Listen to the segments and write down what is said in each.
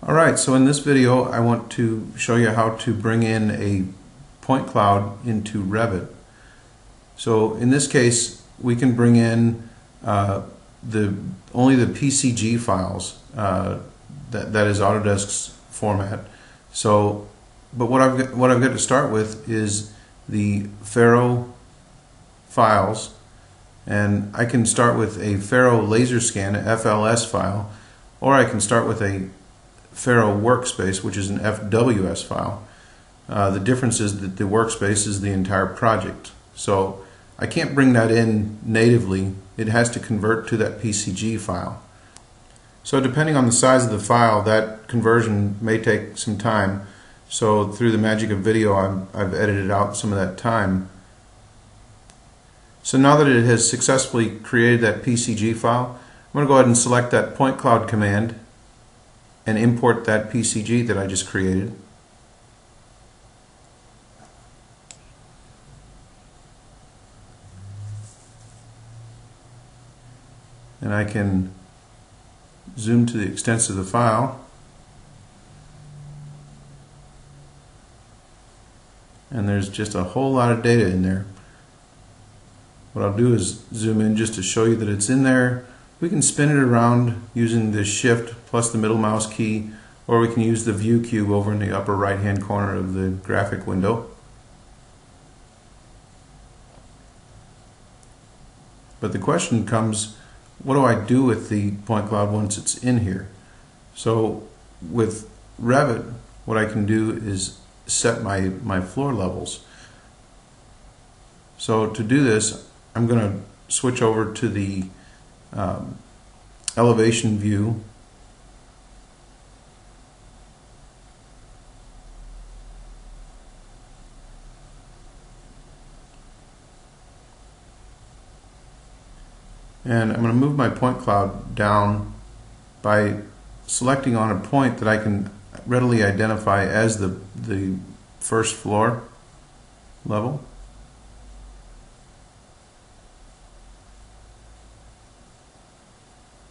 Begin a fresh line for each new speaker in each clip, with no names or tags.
Alright, so in this video I want to show you how to bring in a point cloud into Revit. So in this case we can bring in uh, the only the PCG files uh, that, that is Autodesk's format. So, but what I've got, what I've got to start with is the Faro files and I can start with a Faro laser scan, FLS file, or I can start with a Faro workspace, which is an FWS file. Uh, the difference is that the workspace is the entire project. So I can't bring that in natively. It has to convert to that PCG file. So depending on the size of the file, that conversion may take some time. So through the magic of video, I've, I've edited out some of that time. So now that it has successfully created that PCG file, I'm going to go ahead and select that point cloud command and import that PCG that I just created. And I can zoom to the extents of the file and there's just a whole lot of data in there. What I'll do is zoom in just to show you that it's in there we can spin it around using the shift plus the middle mouse key or we can use the view cube over in the upper right hand corner of the graphic window. But the question comes, what do I do with the point cloud once it's in here? So with Revit, what I can do is set my, my floor levels. So to do this, I'm going to switch over to the um, elevation view. And I'm going to move my point cloud down by selecting on a point that I can readily identify as the, the first floor level.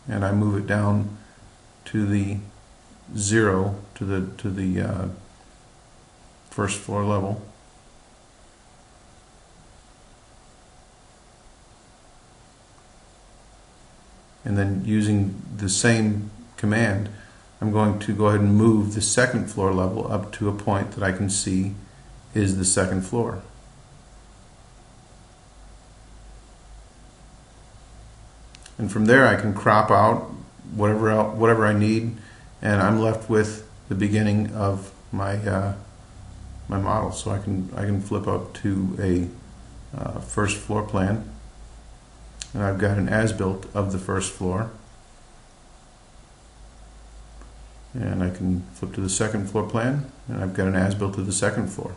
And I move it down to the zero to the to the uh, first floor level. And then using the same command, I'm going to go ahead and move the second floor level up to a point that I can see is the second floor. And from there I can crop out whatever else, whatever I need, and I'm left with the beginning of my uh, my model. So I can I can flip up to a uh, first floor plan, and I've got an as-built of the first floor, and I can flip to the second floor plan, and I've got an as-built of the second floor.